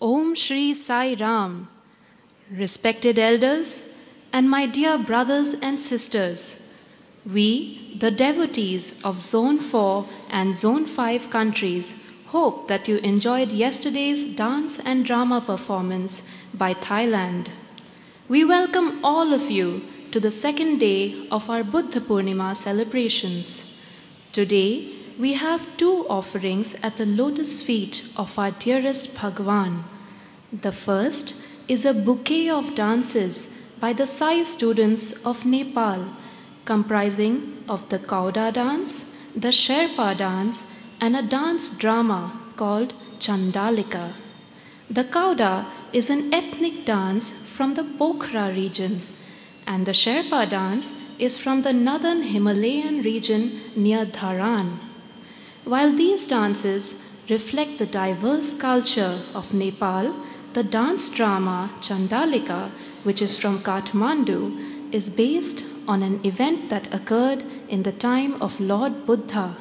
Om Shri Sai Ram. Respected elders, and my dear brothers and sisters, we, the devotees of Zone 4 and Zone 5 countries, hope that you enjoyed yesterday's dance and drama performance by Thailand. We welcome all of you to the second day of our Buddha Purnima celebrations. Today, we have two offerings at the lotus feet of our dearest Bhagwan. The first is a bouquet of dances by the Sai students of Nepal, comprising of the Kauda dance, the Sherpa dance, and a dance drama called Chandalika. The Kauda is an ethnic dance from the Pokhara region, and the Sherpa dance is from the northern Himalayan region near Dharan. While these dances reflect the diverse culture of Nepal, the dance drama Chandalika, which is from Kathmandu, is based on an event that occurred in the time of Lord Buddha.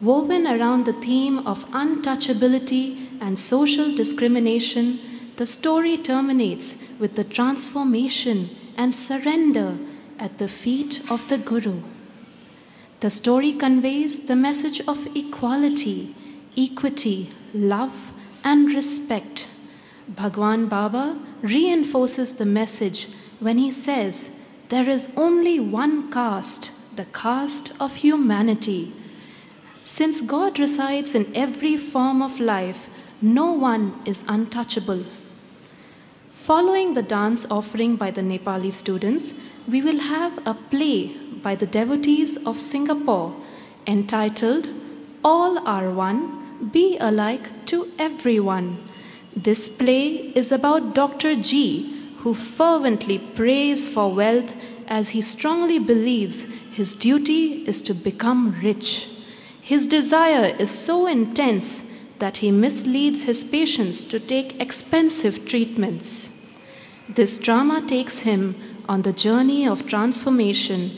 Woven around the theme of untouchability and social discrimination, the story terminates with the transformation and surrender at the feet of the Guru. The story conveys the message of equality, equity, love, and respect. Bhagwan Baba reinforces the message when he says, There is only one caste, the caste of humanity. Since God resides in every form of life, no one is untouchable. Following the dance offering by the Nepali students, we will have a play by the devotees of Singapore entitled All Are One, Be Alike to Everyone. This play is about Dr. G, who fervently prays for wealth as he strongly believes his duty is to become rich. His desire is so intense that he misleads his patients to take expensive treatments. This drama takes him on the journey of transformation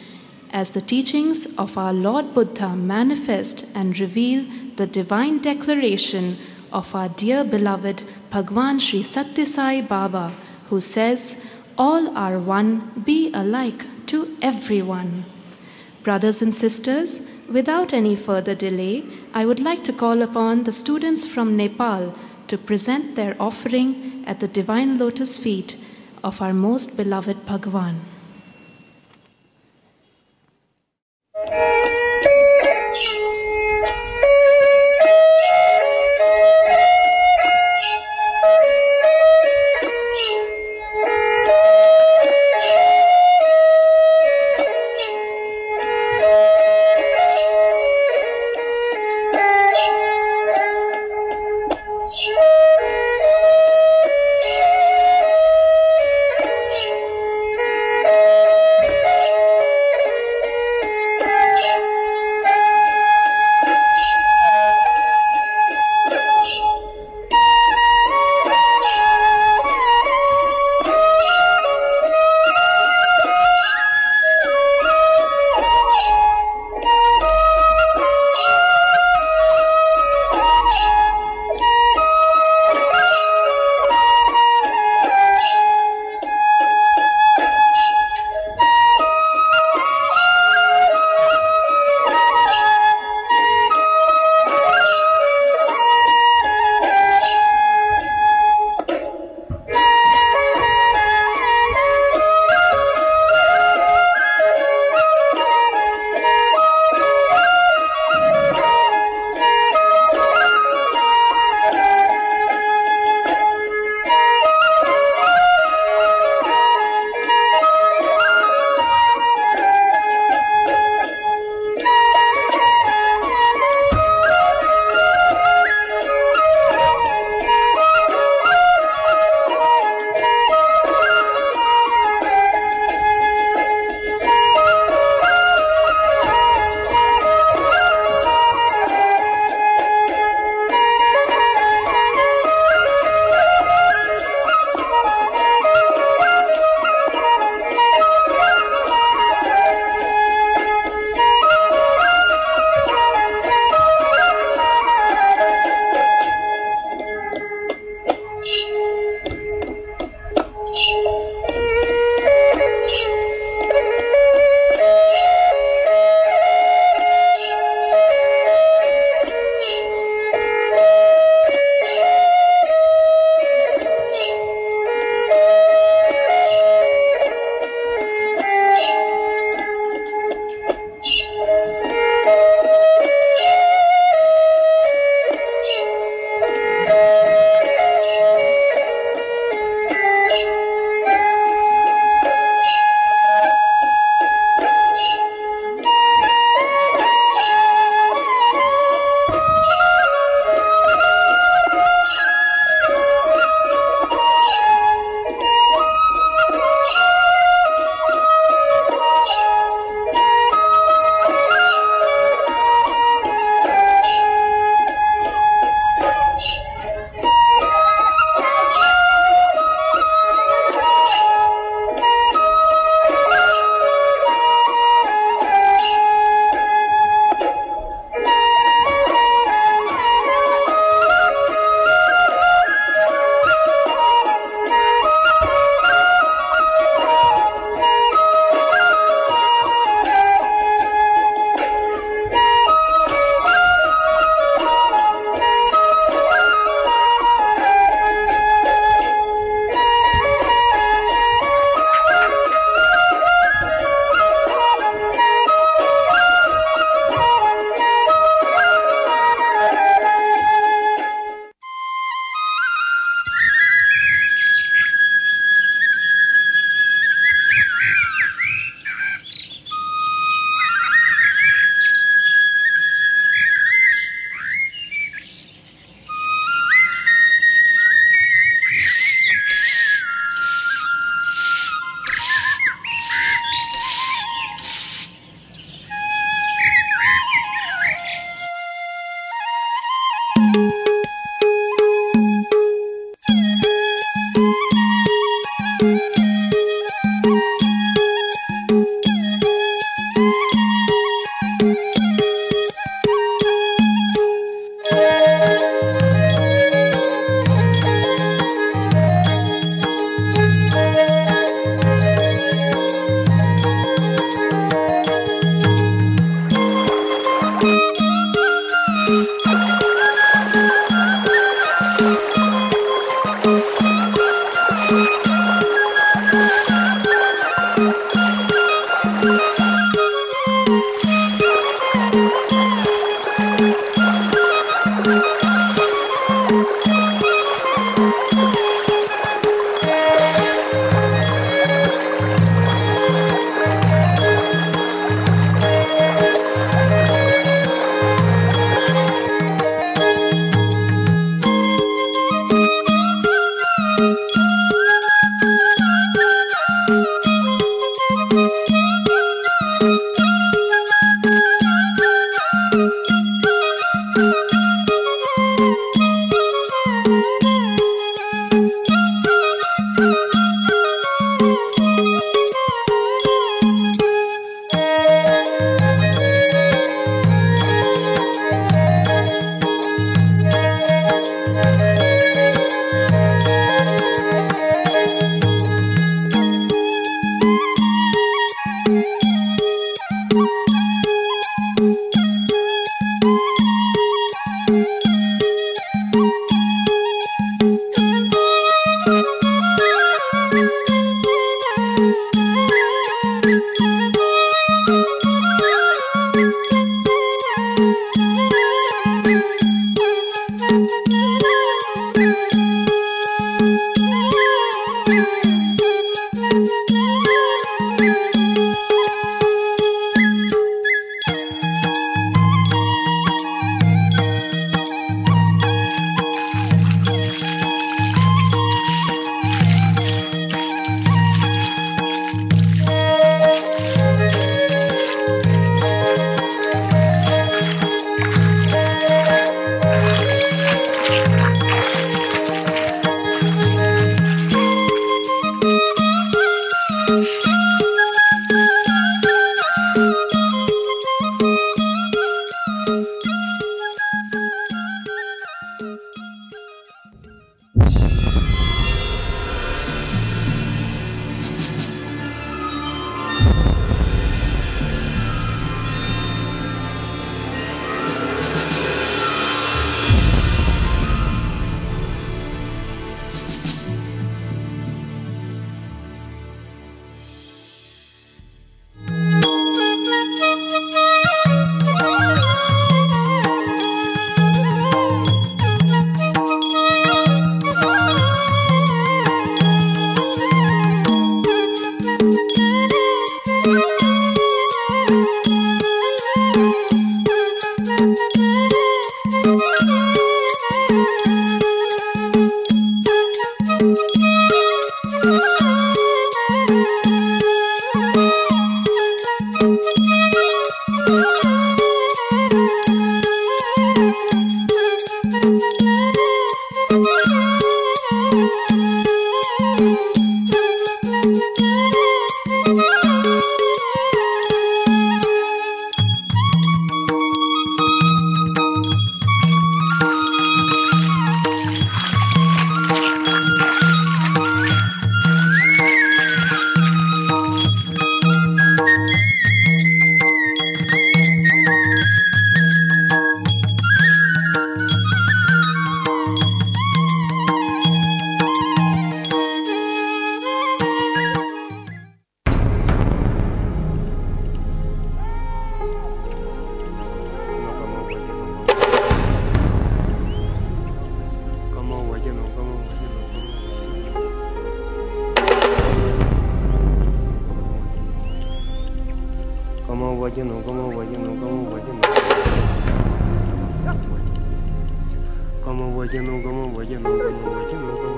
as the teachings of our Lord Buddha manifest and reveal the divine declaration of our dear beloved Bhagwan Sri Sathya Sai Baba, who says, All are one, be alike to everyone. Brothers and sisters, without any further delay, I would like to call upon the students from Nepal to present their offering at the divine lotus feet of our most beloved Bhagwan. 我进侬，跟我我进侬，跟我我进侬。跟我我进侬，跟我我进侬，跟我我进侬，跟我。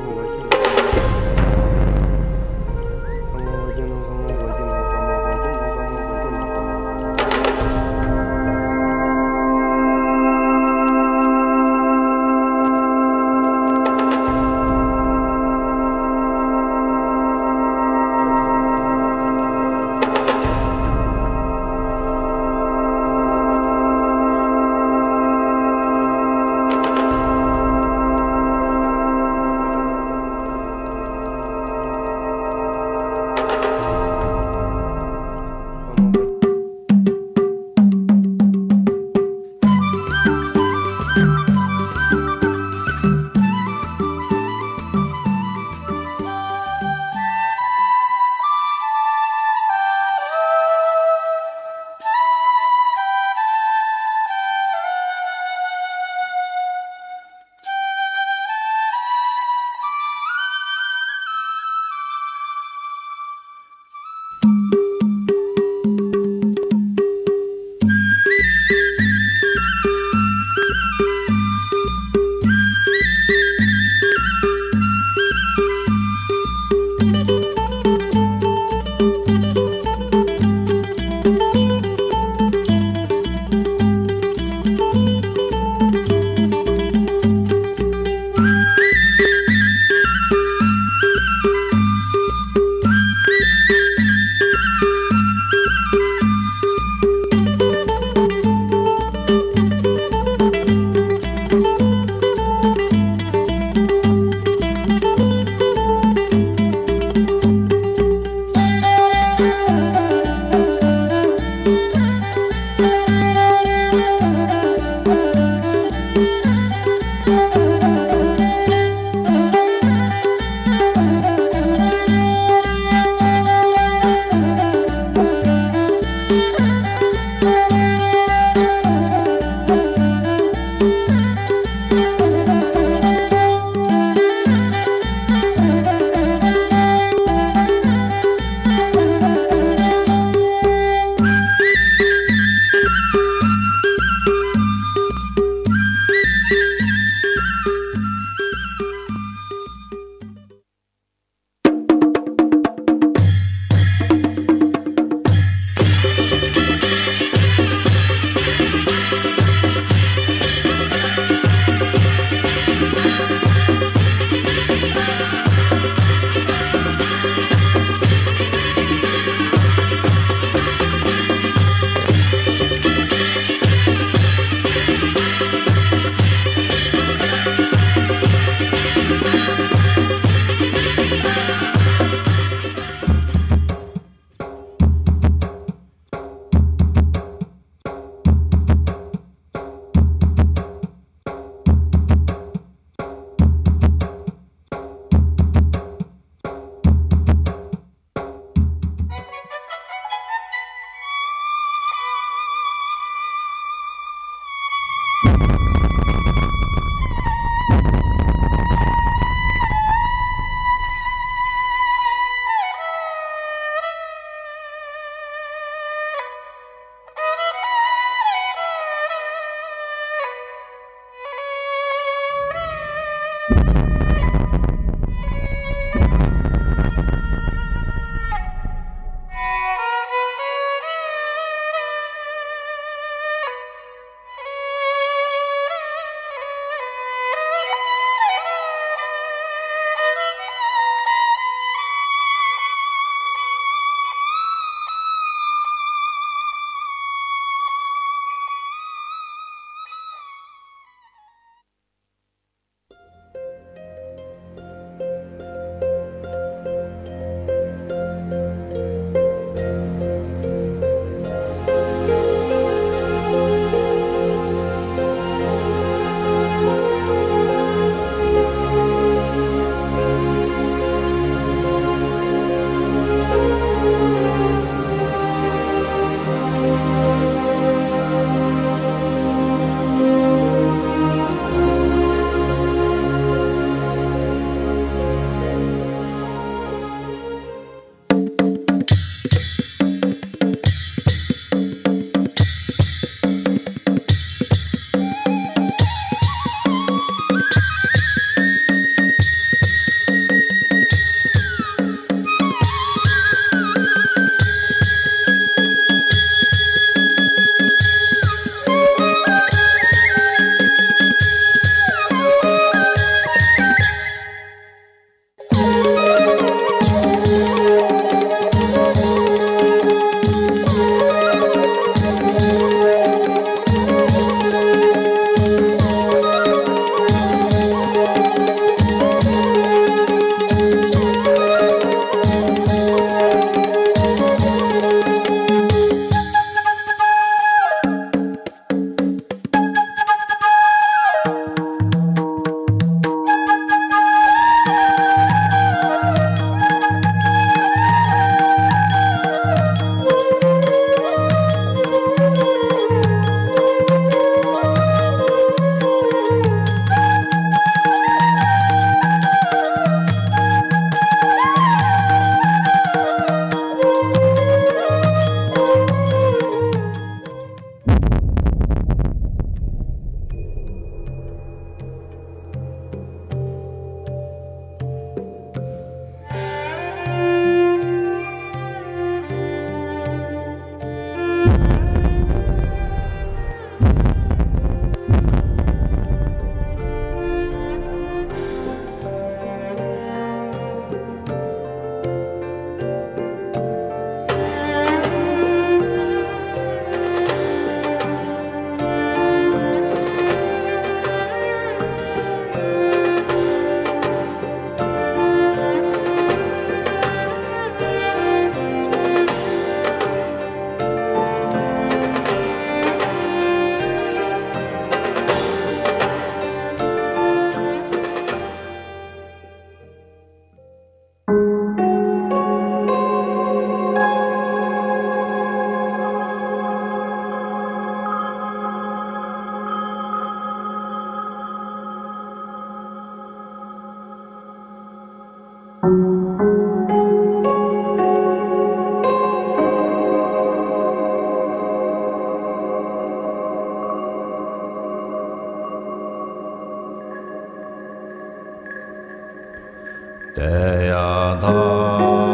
てやだ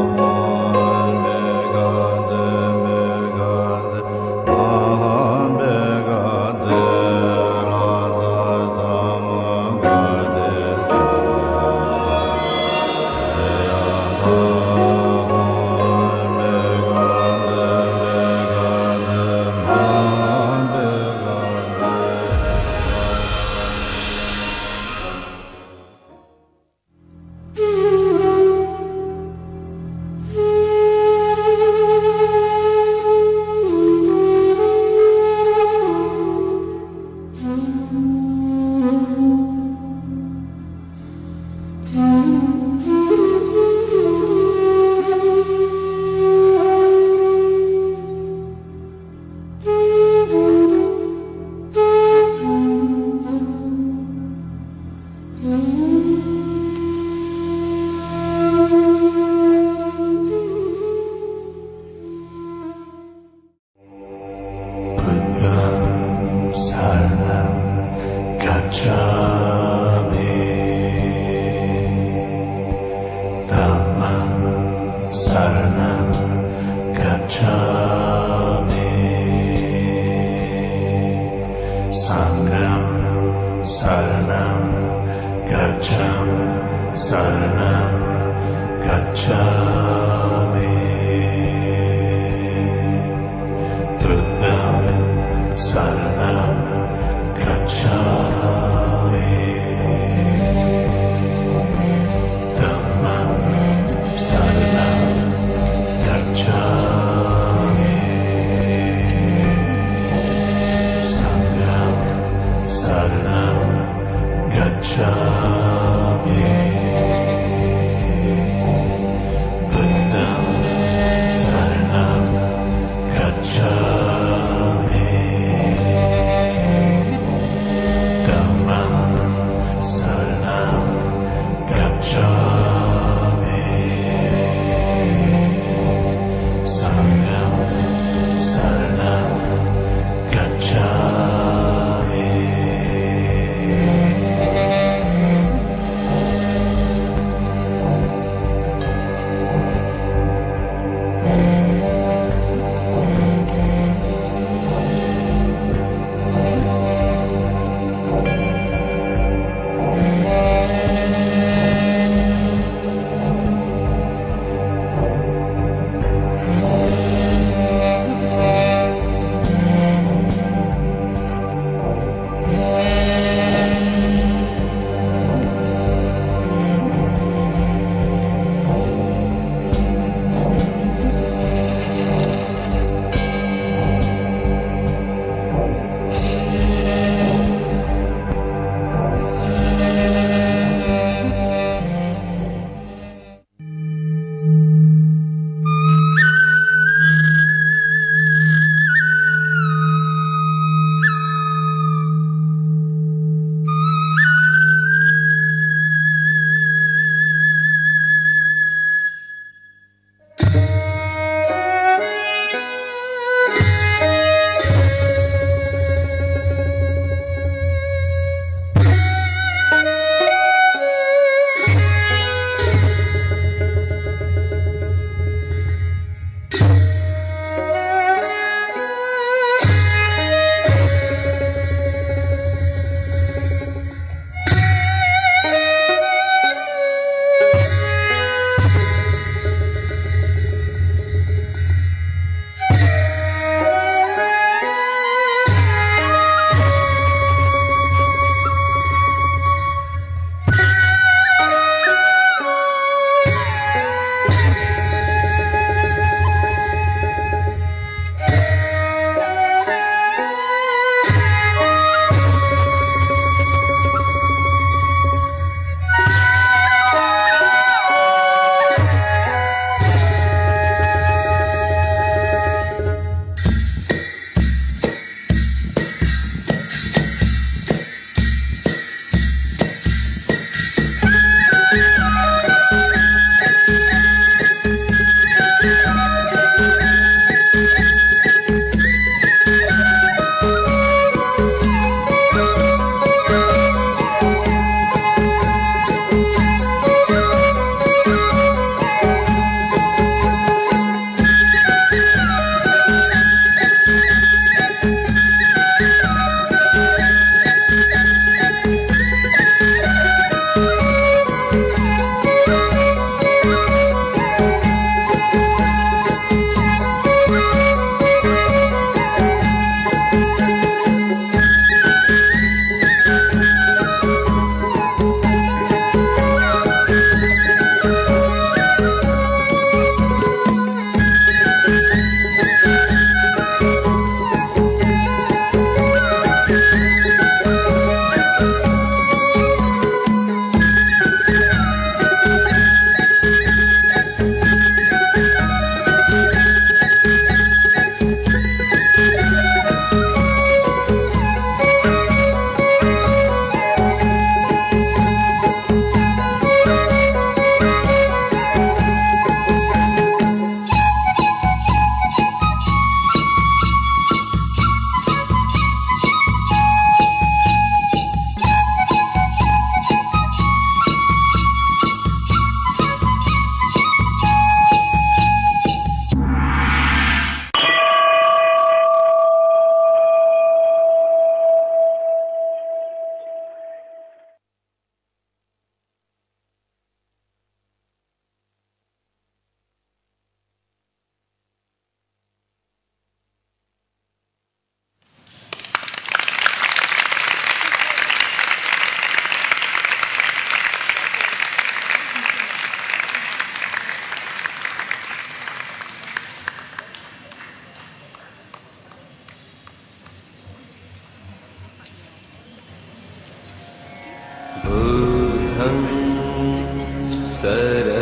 sir